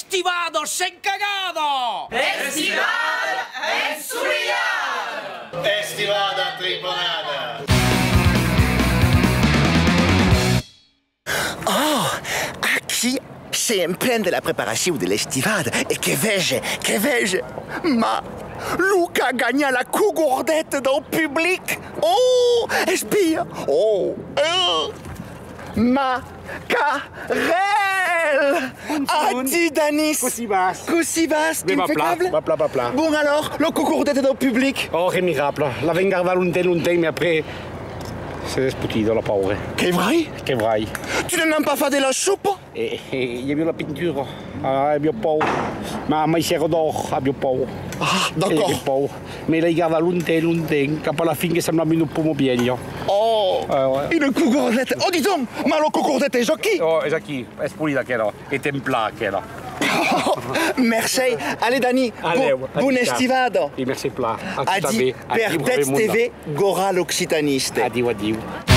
estivado sen cagado! Estivada triponada. Aqui c'est en plein de la préparation de l'estivade. Et que vais-je Que vais-je Ma Luca gagna la cougourdette dans le public. Oh Espire Oh euh. Ma carrel Adi Danis Così basta. Così basta, Beh, va pla, impeccable va pla, va pla. Bon alors, le cougourdette dans le public Oh, che miracolo. La venga da lunten, lunten, mais après, Se sputito la paura. Che vai? Che vai? Tu non hai fatto eh, sciupa? E, e, io la pintura, ah, io paura. Ma mai si d'oro, abbiamo paura. Ah, eh, d'accordo. Me la rigava lontano, lontano, capo alla fine sembrava un pomo pieno. Oh, eh, eh. il cucorrete. Oh, diciamo, ma la cucorrete è già? Oh, è già qui, è spulita che templa è templata. Merci. Allez, Dani, Allez, bon, estivado. Merci pla. A Adi, per TV, Gora l'Occitaniste. Addio, addio.